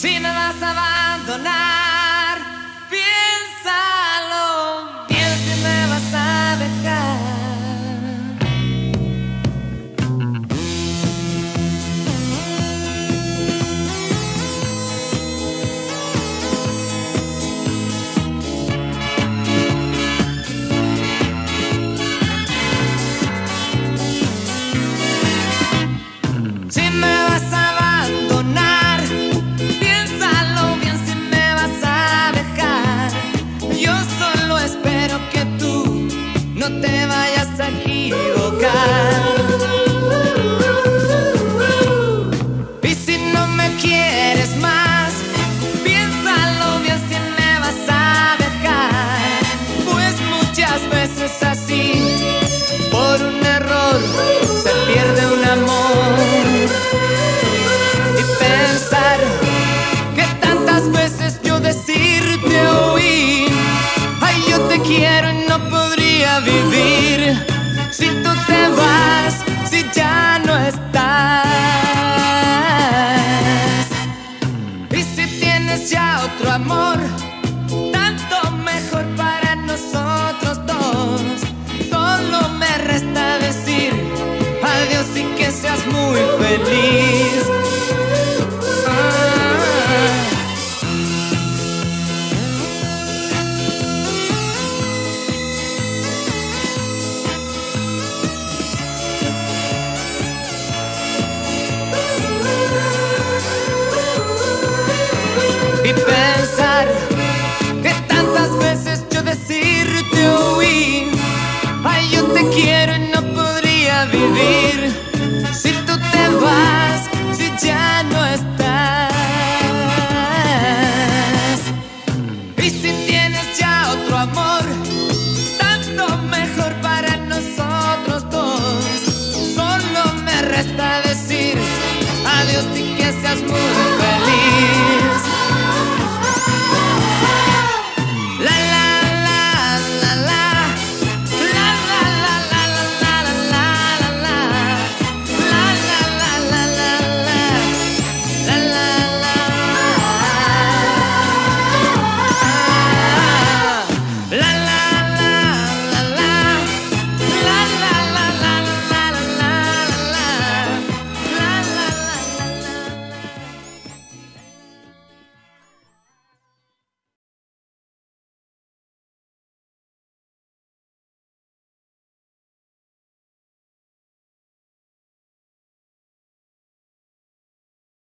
Si me vas a abandonar, vayas equivocar. Y si no me quieres más, piénsalo bien si me vas a dejar. Pues muchas veces así, por un error, se pierde un amor. Y pensar que tantas veces yo decirte oí, ay yo te quiero y no podría si tú te vas, si ya no estás. Y si tienes ya otro amor, tanto mejor para nosotros dos. Solo me resta decir adiós y que seas muy feliz. Pensar que tantas veces yo decirte oí, ay yo te quiero y no podría vivir si tú te vas, si ya no estás. Y si tienes ya otro amor, tanto mejor para nosotros dos. Solo me resta decir adiós y que seas muy feliz.